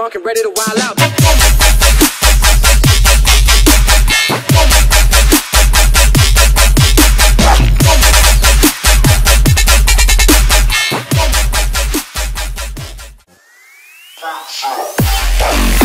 drunk and ready to wild out. Oh.